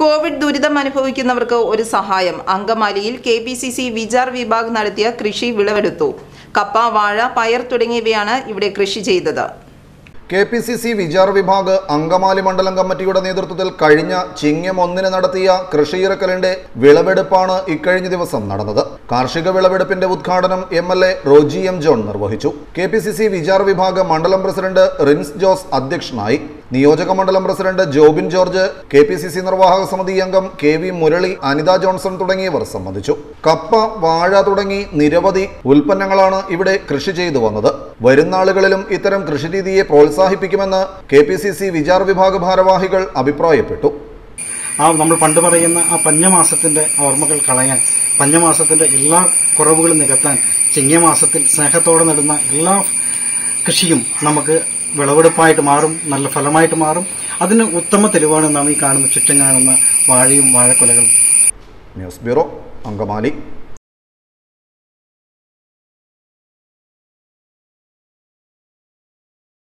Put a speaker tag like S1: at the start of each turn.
S1: Covid ദുരിതം അനുഭവിക്കുന്നവർക്ക് ഒരു സഹായം. അങ്കമാലിയിൽ K P C C Vichar Vibhag നടത്തിയ കൃഷി വിളവെടുത്തു. കപ്പ വാഴ പയർ തുടങ്ങിയവയാണ് ഇവിടെ കൃഷി ചെയ്തത്.
S2: K P C C Vichar Vibhag Angamaly മണ്ഡലം കമ്മിറ്റിയുടെ നേതൃത്വത്തിൽ കഴിഞ്ഞ ചിങ്ങം ഒന്നിന് നടത്തിയ കൃഷിയിറക്കലിന്റെ വിളവെടുപ്പാണ് ഇക്കഴിഞ്ഞ ദിവസം നടന്നത്. കാർഷിക വിളവെടുപ്പിന്റെ ഉദ്ഘാടനം M L A Roji M John നിർവഹിച്ചു. K P C C Vichar Vibhag മണ്ഡലം പ്രസിഡന്റ് റിൻസ് ജോസ് അധ്യക്ഷനായി. നിയോജക മണ്ഡലം president Jobin George K P C C നിർവാഹക സമിതി അംഗം കെ വി മുരളി അനിത ജോൺസൺ തുടങ്ങിയവർ സംബന്ധിച്ചു. കപ്പ വാഴ തുടങ്ങി നിരവധി ഉൽപ്പന്നങ്ങളാണ് ഇവിടെ കൃഷി ചെയ്തു വന്നത്. വരും നാളുകളിലും ഇത്തരം കൃഷിരീതിയെ പ്രോത്സാഹിപ്പിക്കുമെന്ന് K P C C Vichar Vibhag ഭാരവാഹികൾ അഭിപ്രായപ്പെട്ടു.
S3: ആ നമ്മൾ പണ്ട് പറയുന്ന ആ പഞ്ഞമാസത്തിന്റെ ഓർമ്മകൾ കളയാൻ പഞ്ഞമാസത്തിന്റെ എല്ലാ കുറവുകളും നികത്താൻ ചിങ്ങമാസത്തിൽ സ്നേഹത്തോടെ നടന്ന എല്ലാ കൃഷിയും നമുക്ക് വിളവെടുപ്പായിട്ട് മാറും നല്ല ഫലമായിട്ട് മാറും. അതിന് ഉത്തമ തെളിവാണ് നാം ഈ കാണുന്ന ചുറ്റും കാണുന്ന വാഴയും വാഴക്കൊലകളും.
S2: News bureau Angamaly.